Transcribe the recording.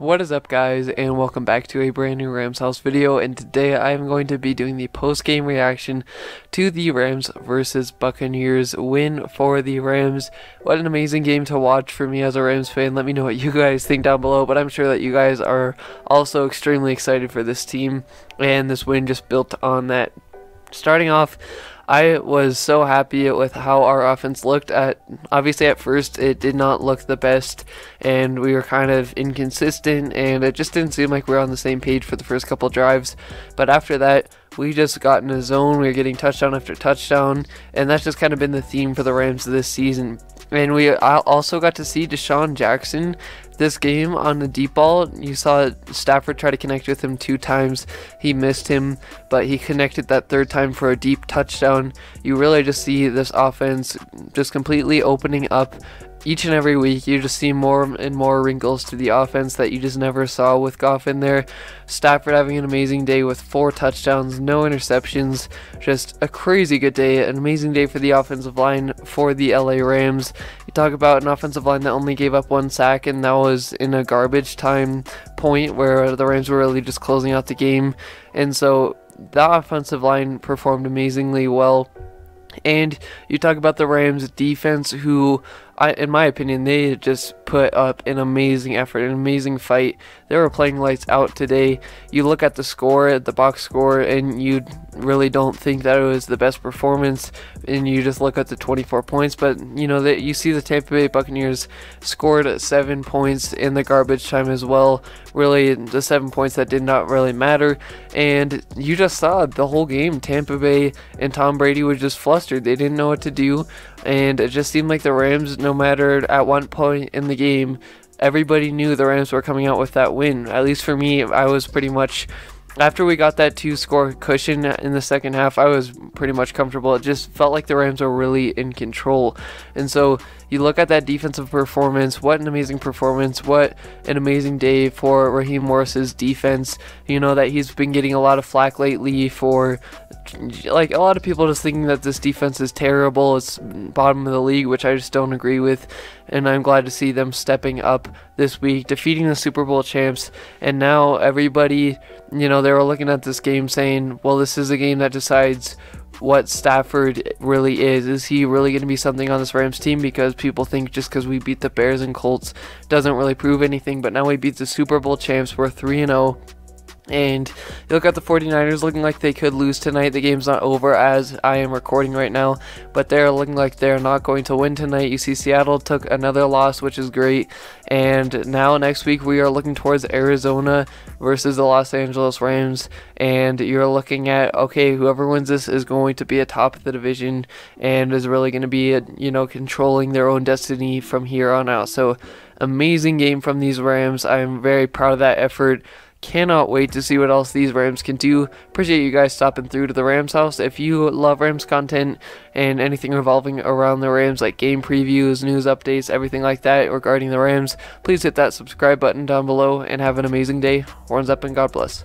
What is up guys and welcome back to a brand new Rams house video and today I am going to be doing the post game reaction to the Rams versus Buccaneers win for the Rams. What an amazing game to watch for me as a Rams fan. Let me know what you guys think down below but I'm sure that you guys are also extremely excited for this team and this win just built on that. Starting off I was so happy with how our offense looked at obviously at first it did not look the best and we were kind of inconsistent and it just didn't seem like we were on the same page for the first couple drives. But after that we just got in a zone we were getting touchdown after touchdown and that's just kind of been the theme for the Rams this season. And we also got to see DeSean Jackson this game on the deep ball. You saw Stafford try to connect with him two times. He missed him, but he connected that third time for a deep touchdown. You really just see this offense just completely opening up each and every week you just see more and more wrinkles to the offense that you just never saw with Goff in there. Stafford having an amazing day with four touchdowns, no interceptions, just a crazy good day, an amazing day for the offensive line for the LA Rams. You talk about an offensive line that only gave up one sack and that was in a garbage time point where the Rams were really just closing out the game. And so the offensive line performed amazingly well. And you talk about the Rams defense, who, I, in my opinion, they just put up an amazing effort, an amazing fight. They were playing lights out today. You look at the score, at the box score, and you really don't think that it was the best performance, and you just look at the 24 points. But you know that you see the Tampa Bay Buccaneers scored seven points in the garbage time as well. Really, the seven points that did not really matter, and you just saw the whole game. Tampa Bay and Tom Brady were just flustered. They didn't know what to do, and it just seemed like the Rams, no matter at one point in the game, everybody knew the Rams were coming out with that win. At least for me, I was pretty much after we got that two score cushion in the second half, I was pretty much comfortable. It just felt like the Rams were really in control. And so you look at that defensive performance, what an amazing performance, what an amazing day for Raheem Morris's defense. You know that he's been getting a lot of flack lately for like a lot of people just thinking that this defense is terrible. It's bottom of the league, which I just don't agree with. And I'm glad to see them stepping up this week, defeating the Super Bowl champs. And now everybody, you know, they were looking at this game saying, well, this is a game that decides what Stafford really is. Is he really going to be something on this Rams team? Because people think just because we beat the Bears and Colts doesn't really prove anything. But now we beat the Super Bowl champs. We're 3 0 and you look at the 49ers looking like they could lose tonight. The game's not over as I am recording right now, but they're looking like they're not going to win tonight. You see, Seattle took another loss, which is great. And now next week we are looking towards Arizona versus the Los Angeles Rams. And you're looking at, okay, whoever wins this is going to be a top of the division and is really going to be, you know, controlling their own destiny from here on out. So, amazing game from these Rams. I'm very proud of that effort. Cannot wait to see what else these Rams can do. Appreciate you guys stopping through to the Rams house. If you love Rams content and anything revolving around the Rams, like game previews, news updates, everything like that regarding the Rams, please hit that subscribe button down below and have an amazing day. Horns up and God bless.